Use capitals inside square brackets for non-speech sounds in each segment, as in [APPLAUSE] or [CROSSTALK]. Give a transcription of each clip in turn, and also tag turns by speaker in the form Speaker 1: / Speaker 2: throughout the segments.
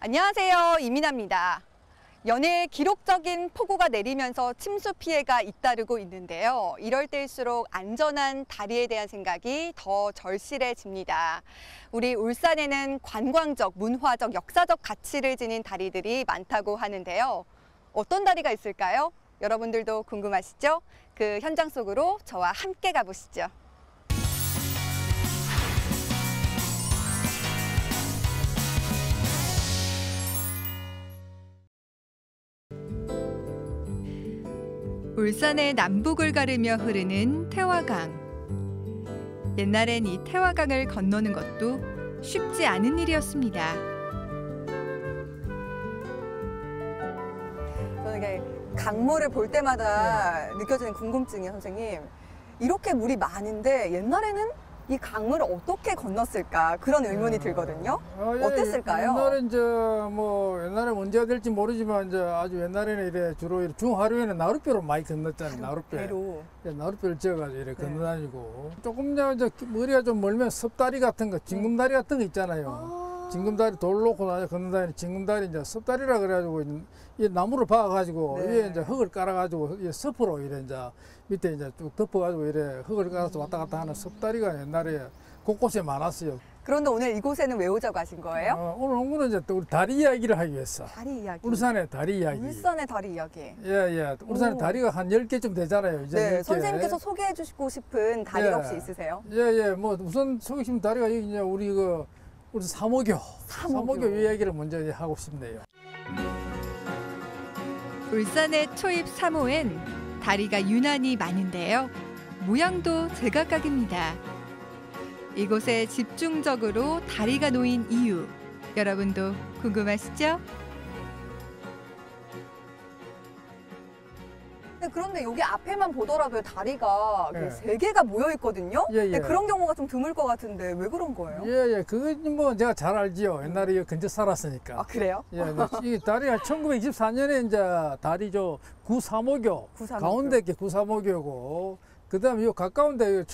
Speaker 1: 안녕하세요. 이민아입니다. 연일 기록적인 폭우가 내리면서 침수 피해가 잇따르고 있는데요. 이럴 때일수록 안전한 다리에 대한 생각이 더 절실해집니다. 우리 울산에는 관광적, 문화적, 역사적 가치를 지닌 다리들이 많다고 하는데요. 어떤 다리가 있을까요? 여러분들도 궁금하시죠? 그 현장 속으로 저와 함께 가보시죠. 울산의 남북을 가르며 흐르는 태화강. 옛날엔 이 태화강을 건너는 것도 쉽지 않은 일이었습니다. 저는 이게 강물을 볼 때마다 느껴지는 궁금증이에요, 선생님. 이렇게 물이 많은데 옛날에는 이 강물을 어떻게 건넜을까 그런 의문이 들거든요.
Speaker 2: 어, 예,
Speaker 1: 어땠을까요?
Speaker 2: 옛날에 이제 뭐 옛날에 언제가 될지 모르지만 이제 아주 옛날에는 이래 주로 이래 중하루에는 나룻배로 많이 건넜잖아요. 나룻배.
Speaker 1: 배로.
Speaker 2: 예, 나룻배를 지어가지고 이래
Speaker 1: 네.
Speaker 2: 건너다니고 조금 이제 머리가 좀 멀면 섭다리 같은 거, 징금다리 같은 거 있잖아요.
Speaker 1: 아.
Speaker 2: 징금다리 돌 놓고 다니 건너다니는 징금다리 이제 섭다리라 그래가지고 이 나무를 박아가지고
Speaker 1: 네.
Speaker 2: 위에 이제 흙을 깔아가지고 이 섭으로 이래 이제 밑에 이제 쭉 덮어가지고 이래 흙을 깔아서 왔다 갔다 하는 섭다리가 옛날에 곳곳에 많았어요.
Speaker 1: 그런데 오늘 이곳에는 왜 오자고 하신 거예요?
Speaker 2: 어, 오늘 온 거는 이제 또 우리 다리 이야기를 하기 위해서.
Speaker 1: 다리 이야기.
Speaker 2: 울산의 다리 이야기.
Speaker 1: 울산의 다리 이야기.
Speaker 2: 예, 예. 울산의
Speaker 1: 오.
Speaker 2: 다리가 한 10개 좀 되잖아요. 이제
Speaker 1: 네,
Speaker 2: 10개.
Speaker 1: 선생님께서 소개해 주시고 싶은 다리가
Speaker 2: 예.
Speaker 1: 혹시 있으세요?
Speaker 2: 예, 예. 뭐 우선 소개시면 다리가 여기 이제 우리 그 우리 사모교.
Speaker 1: 사모교.
Speaker 2: 이야기를 먼저 하고 싶네요.
Speaker 1: 울산의 초입 3호엔 다리가 유난히 많은데요. 모양도 제각각입니다. 이곳에 집중적으로 다리가 놓인 이유 여러분도 궁금하시죠? 그런데 여기 앞에만 보더라도 다리가
Speaker 2: 예.
Speaker 1: 세 개가 모여 있거든요.
Speaker 2: 예, 예.
Speaker 1: 그런 경우가 좀 드물 것 같은데 왜 그런 거예요?
Speaker 2: 예, 예. 그건 뭐 제가 잘 알지요. 옛날에 여기 근처 살았으니까.
Speaker 1: 아 그래요?
Speaker 2: 예, 네. [LAUGHS] 이 다리가 1924년에 이제 다리 저 구사모교,
Speaker 1: 구사모교.
Speaker 2: 가운데 게 구사모교고 그다음에 요 가까운데 요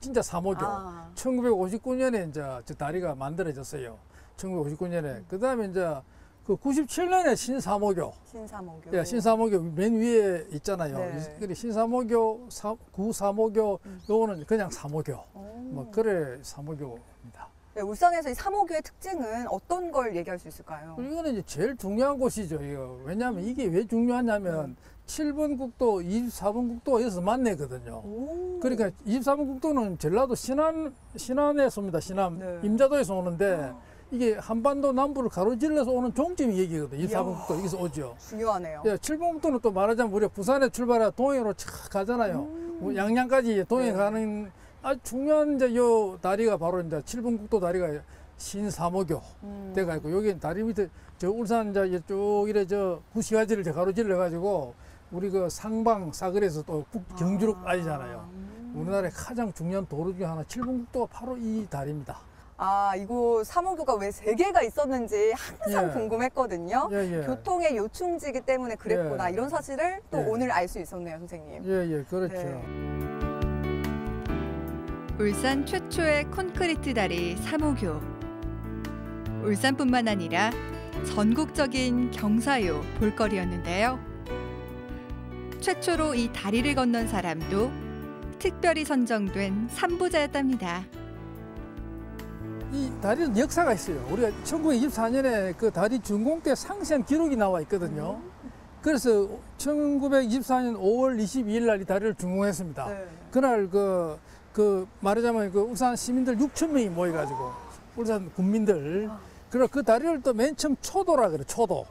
Speaker 2: 진짜 사모교.
Speaker 1: 아,
Speaker 2: 1959년에 이제 저 다리가 만들어졌어요. 1959년에. 그다음에 이제 그 97년에 신사모교.
Speaker 1: 신사모교.
Speaker 2: 예, 신사모교 맨 위에 있잖아요.
Speaker 1: 네.
Speaker 2: 그래 신사모교, 사, 구사모교, 요거는 그냥 사모교.
Speaker 1: 오.
Speaker 2: 뭐 그래 사모교입니다.
Speaker 1: 네, 울산에서 이 사모교의 특징은 어떤 걸 얘기할 수 있을까요?
Speaker 2: 이거는 이제 제일 중요한 곳이죠. 이거. 왜냐하면 이게 왜 중요하냐면 7번 국도, 24번 국도가 여기서 만나거든요.
Speaker 1: 오.
Speaker 2: 그러니까 24번 국도는 전라도 신안 신안에서 옵니다. 신안
Speaker 1: 네.
Speaker 2: 임자도에서 오는데 이게 한반도 남부를 가로질러서 오는 종점이 여기거든요. 24번
Speaker 1: 이야.
Speaker 2: 국도 여기서 오죠.
Speaker 1: 중요하네요.
Speaker 2: 예, 7번 국도는 또 말하자면 우리가 부산에 출발해 동해로 착 가잖아요.
Speaker 1: 음.
Speaker 2: 뭐 양양까지 동해
Speaker 1: 네.
Speaker 2: 가는 아주 중요한 이제 요 다리가 바로 이제 7번 국도 다리가 신사모교
Speaker 1: 음.
Speaker 2: 돼가 있고 여기 다리 밑에 저 울산 이제 이쪽 이래 저 구시가지를 가로질러 가지고 우리 그 상방 사거리에서 또국 경주로
Speaker 1: 아.
Speaker 2: 빠지잖아요. 우리나라의 가장 중요한 도로 중에 하나 7번 국도가 바로 이 다리입니다.
Speaker 1: 아, 이곳 사모교가 왜 세 개가 있었는지 항상
Speaker 2: 예.
Speaker 1: 궁금했거든요.
Speaker 2: 예, 예.
Speaker 1: 교통의 요충지기 때문에 그랬구나.
Speaker 2: 예.
Speaker 1: 이런 사실을 또
Speaker 2: 예.
Speaker 1: 오늘 알 수 있었네요, 선생님.
Speaker 2: 예, 예, 그렇죠.
Speaker 1: 네. 울산 최초의 콘크리트 다리 3호교. 울산뿐만 아니라 전국적인 경사요 볼거리였는데요. 최초로 이 다리를 건넌 사람도 특별히 선정된 삼부자였답니다.
Speaker 2: 이 다리는 역사가 있어요. 우리가 1924년에 그 다리 준공 때 상세한 기록이 나와 있거든요. 그래서 1924년 5월 22일 날 이 다리를 준공했습니다.
Speaker 1: 네.
Speaker 2: 그날 그, 그 말하자면 그 울산 시민들 6천 명이 모여가지고 울산 군민들 그리고 그 다리를 또 맨 처음 초도라 그래 초도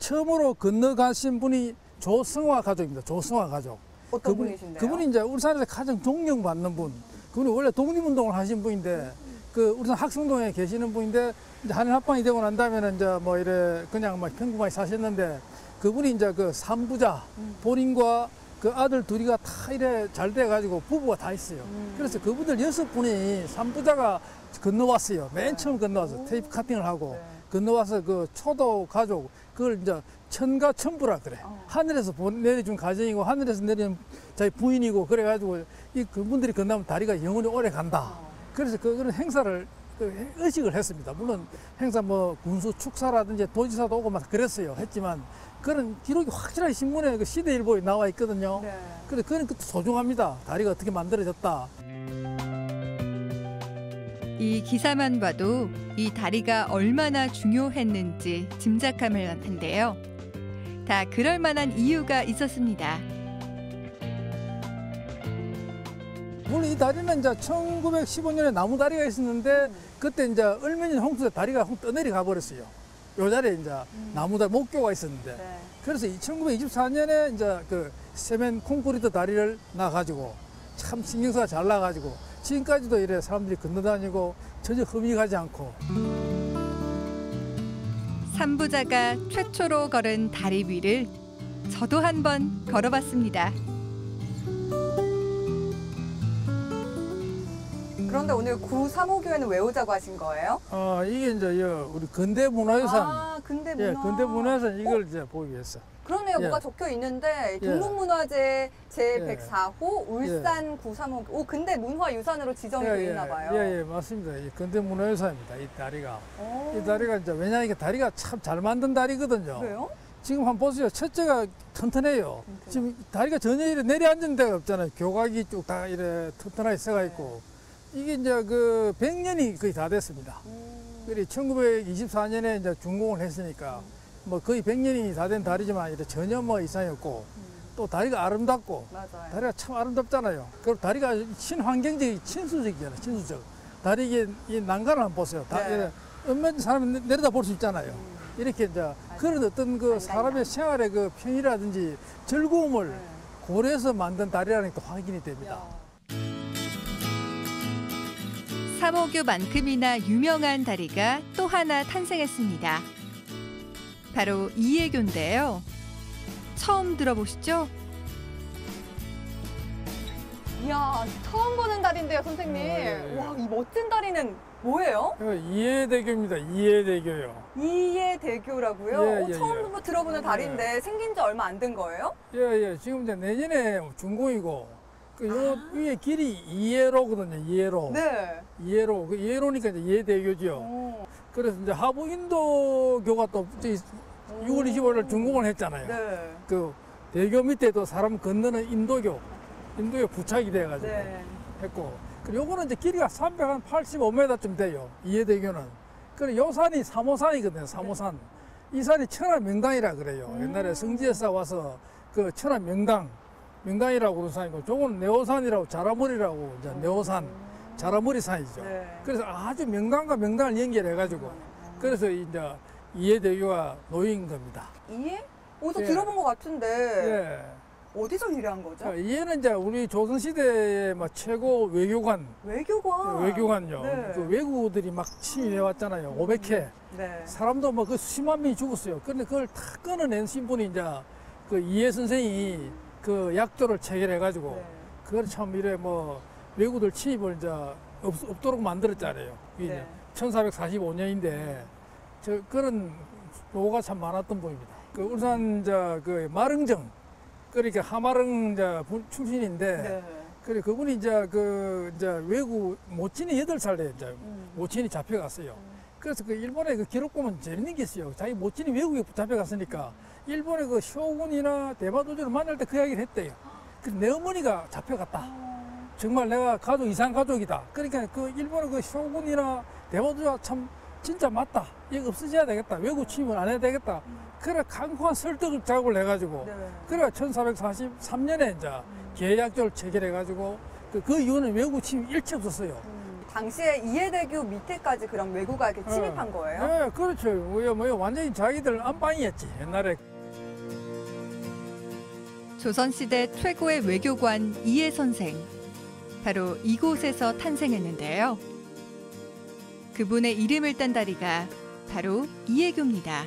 Speaker 2: 처음으로 건너가신 분이 조성화 가족입니다. 조성화 가족.
Speaker 1: 어떤
Speaker 2: 그분이-
Speaker 1: 분이신데요?
Speaker 2: 그분이 이제 울산에서 가장 존경받는 분. 그분이 원래 독립운동을 하신 분인데 그 울산 학생동에 계시는 분인데 이제 한일 합방이 되고 난 다음에는 이제 뭐 이래 그냥 막 평범하게 사셨는데 그분이 이제 그 삼부자
Speaker 1: 음.
Speaker 2: 본인과 그 아들 둘이가 다 이래 잘 돼가지고 부부가 다 있어요.
Speaker 1: 음.
Speaker 2: 그래서 그분들 여섯 분이 삼부자가 건너왔어요. 맨
Speaker 1: 네.
Speaker 2: 처음 건너와서 테이프 카팅을 하고
Speaker 1: 네.
Speaker 2: 건너와서 그 초도 가족 그걸 이제 천가 천부라 그래.
Speaker 1: 어.
Speaker 2: 하늘에서 본- 내려준 가정이고 하늘에서 내린 자기 부인이고 그래가지고 이 그분들이 건너면 다리가 영원히 오래 간다.
Speaker 1: 어.
Speaker 2: 그래서 그- 그런 행사를 그 의식을 했습니다. 물론 행사 뭐 군수 축사라든지 도지사도 오고 막 그랬어요. 했지만 그런 기록이 확실하게 신문에 그 시대일보에 나와 있거든요.
Speaker 1: 네.
Speaker 2: 근데 그건 그 소중합니다. 다리가 어떻게 만들어졌다.
Speaker 3: 이 기사만 봐도 이 다리가 얼마나 중요했는지 짐작함을 텐데요. 다 그럴 만한 이유가 있었습니다.
Speaker 2: 물론 이 다리는 이제 1915년에 나무 다리가 있었는데 그때 이제 얼면인 홍수에 다리가 확 떠내려 가 버렸어요. 요 자리에 이제 나무 다리 목교가 있었는데
Speaker 1: 네.
Speaker 2: 그래서 1924년에 이제 그 세면 콘크리트 다리를 놔가지고 참 신경쓰가 잘 나가지고 지금까지도 이래 사람들이 건너다니고 전혀 흠이 가지 않고
Speaker 3: 삼부자가 최초로 걸은 다리 위를 저도 한번 걸어봤습니다.
Speaker 1: 그런데 오늘 구 3호교회는 왜 오자고 하신 거예요?
Speaker 2: 어 이게 이제 여 우리 근대 문화유산
Speaker 1: 아, 근대 문화.
Speaker 2: 예 근대 문화유산 이걸 이제 보기 위해서
Speaker 1: 그러네요.
Speaker 2: 예.
Speaker 1: 뭐가 적혀 있는데
Speaker 2: 예.
Speaker 1: 동국문화재 제
Speaker 2: 예.
Speaker 1: 104호 울산 구 3호 오 근대 문화유산으로 지정이 되어 있나 봐요.
Speaker 2: 예, 예, 맞습니다. 이 근대 문화유산입니다. 이 다리가.
Speaker 1: 오.
Speaker 2: 이 다리가 이제 왜냐 이게 다리가 참 잘 만든 다리거든요.
Speaker 1: 왜요?
Speaker 2: 지금 한번 보세요. 첫째가 튼튼해요.
Speaker 1: 튼튼.
Speaker 2: 지금 다리가 전혀 이래 내려앉은 데가 없잖아요. 교각이 쭉 다 이래 튼튼하게
Speaker 1: 네.
Speaker 2: 있고. 이게 이제 그 100년이 거의 다 됐습니다.
Speaker 1: 음.
Speaker 2: 그리 1924년에 이제 준공을 했으니까 뭐 거의 100년이 다 된 다리지만 전혀 뭐 이상이 없고
Speaker 1: 음.
Speaker 2: 또 다리가 아름답고
Speaker 1: 맞아요.
Speaker 2: 다리가 참 아름답잖아요. 그리고 다리가 친환경적이 친수적이잖아요. 친수적. 다리 이게 이 난간을 한번 보세요. 다
Speaker 1: 네.
Speaker 2: 사람이 내- 내려다 볼 수 있잖아요.
Speaker 1: 음.
Speaker 2: 이렇게 이제 그런 어떤 그. 사람의 생활의 그 편의라든지 즐거움을
Speaker 1: 네.
Speaker 2: 고려해서 만든 다리라는 게 또 확인이 됩니다.
Speaker 1: 야.
Speaker 3: 삼호교만큼이나 유명한 다리가 또 하나 탄생했습니다. 바로 이해교인데요. 처음 들어보시죠?
Speaker 1: 이야, 처음 보는 다리인데요, 선생님.
Speaker 2: 어, 예, 예.
Speaker 1: 와, 이 멋진 다리는 뭐예요?
Speaker 2: 이거 이해대교입니다. 이해대교요.
Speaker 1: 이해대교라고요?
Speaker 2: 예,
Speaker 1: 어,
Speaker 2: 예,
Speaker 1: 처음
Speaker 2: 예.
Speaker 1: 들어보는 다리인데 생긴 지 얼마 안 된 거예요?
Speaker 2: 예, 예. 지금 이제 내년에 준공이고 그요 위에 길이 2예로거든요. 2예로.
Speaker 1: 아. 네.
Speaker 2: 2예로. 그 2예로니까 이제 이해대교죠.
Speaker 1: 오.
Speaker 2: 그래서 이제 하부 인도교가 또 저기 6월 25일 준공을 했잖아요.
Speaker 1: 네.
Speaker 2: 그 대교 밑에도 사람 건너는 인도교, 인도교 부착이 돼가지고
Speaker 1: 네.
Speaker 2: 했고. 그리고 요거는 이제 길이가 385m쯤 돼요. 이해대교는. 그리고 요 산이 3호산이거든요. 3호산. 이 산이 천안 명당이라 그래요.
Speaker 1: 음.
Speaker 2: 옛날에 성지에서 와서 그 천안 명당, 명당이라고 그런 산이고, 저거는 네오산이라고 자라머리라고 이제 네오산, 자라머리 산이죠.
Speaker 1: 네.
Speaker 2: 그래서 아주 명당과 명당을 연결해 가지고 그래서 이제 이해대교가 놓인 겁니다.
Speaker 1: 이해? 어디서
Speaker 2: 예.
Speaker 1: 들어본 것 같은데
Speaker 2: 예.
Speaker 1: 어디서 유래한 거죠?
Speaker 2: 자, 이해는 이제 우리 조선 시대의 막 최고 외교관,
Speaker 1: 외교관.
Speaker 2: 외교관요.
Speaker 1: 네.
Speaker 2: 그 외국어들이 막 침입해 왔잖아요. 500회.
Speaker 1: 네.
Speaker 2: 사람도 뭐그 수십만 명이 죽었어요. 근데 그걸 다 끊어낸 신분이 이제 그 이해 선생이 그 약조를 체결해 가지고
Speaker 1: 네.
Speaker 2: 그걸 참 이래 뭐 외국들 침입을 이제 없, 없도록 만들었잖아요. 이게
Speaker 1: 네.
Speaker 2: 1445년인데 저 그런 노가 참 많았던 분입니다. 그 울산 저그 마릉정 그러니까 하마릉 분- 출신인데
Speaker 1: 네.
Speaker 2: 그래 그분이 이제 그 이제 외국 모친이 여덟 살에 이제
Speaker 1: 음.
Speaker 2: 모친이 잡혀갔어요. 그래서 그 일본의 그 기록 보면 재밌는 게 있어요. 자기 모친이 외국에 잡혀갔으니까 일본의 그 쇼군이나 대마도주를 만날 때 그 이야기를 했대요. 그래서 내 어머니가 잡혀갔다.
Speaker 1: 어,
Speaker 2: 정말 내가 가족 이상 가족이다. 그러니까 그 일본의 그 쇼군이나 대마도주가 참 진짜 맞다. 이거 없어져야 되겠다. 외국 침입을 안 해야 되겠다. 그래 강력한 설득을 작업을 해가지고
Speaker 1: 네.
Speaker 2: 그래 1443년에 이제 계약조를 체결해가지고 그, 그 이후는 외국 침입 일체 없었어요.
Speaker 1: 음, 당시에 이해대교 밑에까지 그럼 외구가 이렇게 침입한 거예요?
Speaker 2: 네, 그렇죠. 뭐, 뭐 완전히 자기들 안방이었지 옛날에.
Speaker 3: 조선시대 최고의 외교관 이해 선생. 바로 이곳에서 탄생했는데요. 그분의 이름을 딴 다리가 바로 이해교입니다.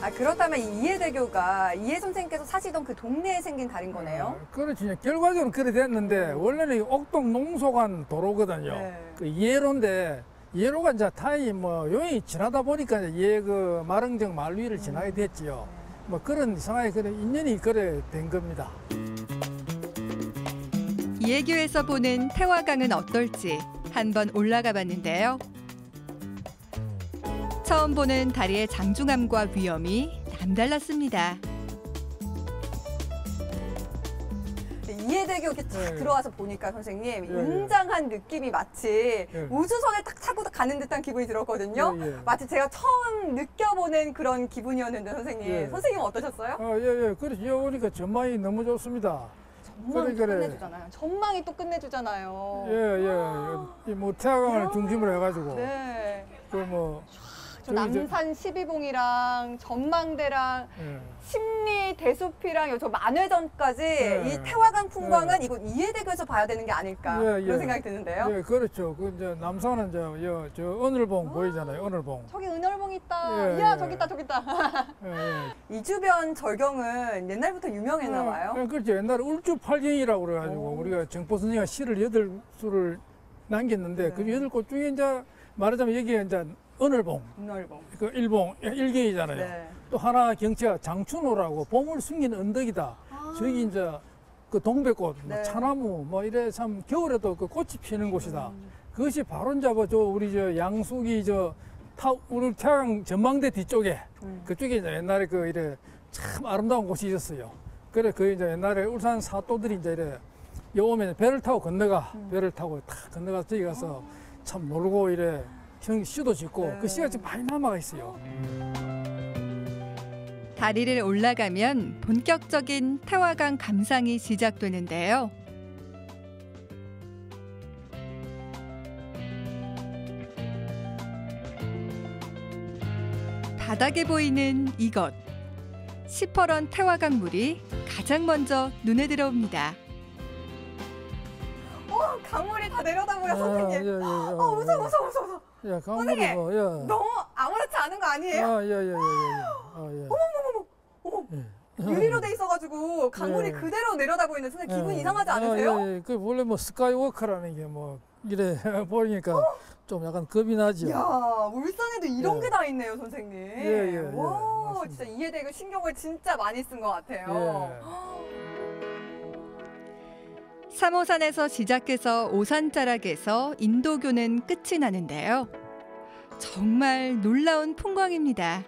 Speaker 1: 아 그렇다면 이 이해대교가 이해 선생님께서 사시던 그 동네에 생긴 다리인 거네요?
Speaker 2: 어, 그렇지. 결과적으로 그래 됐는데 원래는 이 옥동 농소간 도로거든요.
Speaker 1: 네.
Speaker 2: 그 이해로인데 이해로가 이제 타이 뭐 요인이 지나다 보니까 이제 이해 그 마릉정 말 위를 지나게 됐지요. 뭐 그런 이상하게 그런 인연이 그래 된 겁니다.
Speaker 3: 이해교에서 보는 태화강은 어떨지 한번 올라가 봤는데요. 처음 보는 다리의 장중함과 위험이 남달랐습니다.
Speaker 1: 이해대교 이렇게 탁
Speaker 2: 네.
Speaker 1: 들어와서 보니까 선생님
Speaker 2: 예.
Speaker 1: 웅장한 느낌이 마치
Speaker 2: 예.
Speaker 1: 우주선에 딱 타고 가는 듯한 기분이 들었거든요.
Speaker 2: 예, 예.
Speaker 1: 마치 제가 처음 느껴보는 그런 기분이었는데 선생님,
Speaker 2: 예.
Speaker 1: 선생님 어떠셨어요?
Speaker 2: 아, 예, 예. 그래서 오니까 전망이 너무 좋습니다.
Speaker 1: 전망이 또
Speaker 2: 그래, 그래.
Speaker 1: 끝내주잖아요. 전망이 또 끝내주잖아요.
Speaker 2: 예, 예. 이뭐 태화강을 중심으로 해가지고
Speaker 1: 네.
Speaker 2: 그뭐
Speaker 1: 저 남산 12봉이랑 전망대랑
Speaker 2: 예.
Speaker 1: 심리 대숲이랑 저 만회전까지
Speaker 2: 예.
Speaker 1: 이 태화강 풍광은
Speaker 2: 예.
Speaker 1: 이곳 이해대교에서 봐야 되는 게 아닐까
Speaker 2: 예,
Speaker 1: 그런
Speaker 2: 예.
Speaker 1: 생각이 드는데요.
Speaker 2: 예, 그렇죠. 그 이제 남산은 저, 여, 저 언을봉 보이잖아요. 언을봉.
Speaker 1: 저기 은월봉 있다.
Speaker 2: 예,
Speaker 1: 이야
Speaker 2: 예.
Speaker 1: 저기 있다 저기 있다. [LAUGHS]
Speaker 2: 예, 예. [LAUGHS]
Speaker 1: 이 주변 절경은 옛날부터 유명했나 봐요.
Speaker 2: 예, 그렇죠. 옛날에 울주팔경이라고 그래가지고
Speaker 1: 오.
Speaker 2: 우리가 정포 선생가 시를 여덟 수를 남겼는데
Speaker 1: 네.
Speaker 2: 그 여덟 곳 중에 이제 말하자면 여기에 이제 언을봉,
Speaker 1: 은월봉.
Speaker 2: 그 일봉, 일경이잖아요.
Speaker 1: 네.
Speaker 2: 또 하나 경치가 장춘호라고 봄을 숨기는 언덕이다.
Speaker 1: 아.
Speaker 2: 저기 이제 그 동백꽃, 뭐
Speaker 1: 네.
Speaker 2: 차나무, 뭐 이래 참 겨울에도 그 꽃이 피는 곳이다.
Speaker 1: 음.
Speaker 2: 그것이 바로 이제 뭐저 우리 저 양숙이 저 타, 우리 태양 전망대 뒤쪽에
Speaker 1: 음.
Speaker 2: 그쪽에 이제 옛날에 그 이래 참 아름다운 곳이 있었어요. 그래 그 이제 옛날에 울산 사또들이 이제 이래 여 오면 배를 타고 건너가
Speaker 1: 음.
Speaker 2: 배를 타고 탁 건너가서 저기 가서 참 놀고 이래 형 시도 짓고
Speaker 1: 네.
Speaker 2: 그 시가 지금 많이 남아가 있어요.
Speaker 3: 다리를 올라가면 본격적인 태화강 감상이 시작되는데요. 바닥에 보이는 이것. 시퍼런 태화강 물이 가장 먼저 눈에 들어옵니다.
Speaker 1: 어, 강물이 다 내려다 보여
Speaker 2: 아,
Speaker 1: 선생님.
Speaker 2: 예, 예, 예.
Speaker 1: 어 무서워 무서워 무서워.
Speaker 2: 예,
Speaker 1: 선생님,
Speaker 2: 뭐, 예.
Speaker 1: 너무 아무렇지 않은 거 아니에요?
Speaker 2: 아, 예, 예, 예, 예. 아, 예.
Speaker 1: 어머,
Speaker 2: 예.
Speaker 1: 유리로 돼 있어가지고 강물이
Speaker 2: 예.
Speaker 1: 그대로 내려다보이는 선생님 기분
Speaker 2: 예.
Speaker 1: 이상하지
Speaker 2: 아,
Speaker 1: 않으세요?
Speaker 2: 예, 예. 그 원래 뭐 스카이워크라는 게 뭐 이래 [LAUGHS] 보니까 좀 약간 겁이 나죠.
Speaker 1: 이야 울산에도 이런
Speaker 2: 예.
Speaker 1: 게다 있네요 선생님.
Speaker 2: 예, 예, 예.
Speaker 1: 와
Speaker 2: 맞습니다.
Speaker 1: 진짜 이해되고 신경을 진짜 많이 쓴 것 같아요.
Speaker 2: 예.
Speaker 3: 3호산에서 시작해서 오산자락에서 인도교는 끝이 나는데요. 정말 놀라운 풍광입니다.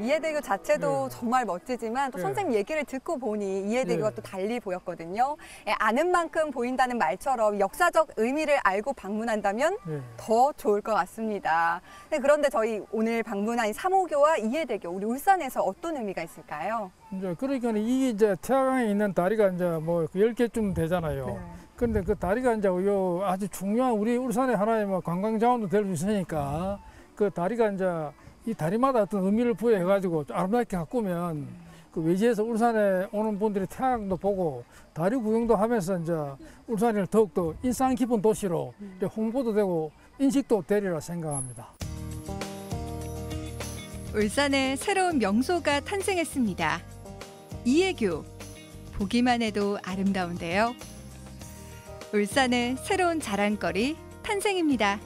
Speaker 1: 이해대교 자체도
Speaker 2: 예.
Speaker 1: 정말 멋지지만 또
Speaker 2: 예.
Speaker 1: 선생님 얘기를 듣고 보니 이해대교가
Speaker 2: 예.
Speaker 1: 또 달리 보였거든요. 예, 아는 만큼 보인다는 말처럼 역사적 의미를 알고 방문한다면
Speaker 2: 예.
Speaker 1: 더 좋을 것 같습니다. 네, 그런데 저희 오늘 방문한 3호교와 이해대교 우리 울산에서 어떤 의미가 있을까요?
Speaker 2: 이제 그러니까 이게 이제 태화강에 있는 다리가 이제 뭐 10개쯤 되잖아요.
Speaker 1: 네.
Speaker 2: 그런데 그 다리가 이제 요 아주 중요한 우리 울산의 하나의 뭐 관광 자원도 될 수 있으니까 그 다리가 이제 이 다리마다 어떤 의미를 부여해 가지고 아름답게 가꾸면 그 외지에서 울산에 오는 분들이 태양도 보고 다리 구경도 하면서 이제 울산을 더욱더 인상 깊은 도시로 홍보도 되고 인식도 되리라 생각합니다.
Speaker 3: 울산에 새로운 명소가 탄생했습니다. 이해교. 보기만 해도 아름다운데요. 울산의 새로운 자랑거리 탄생입니다.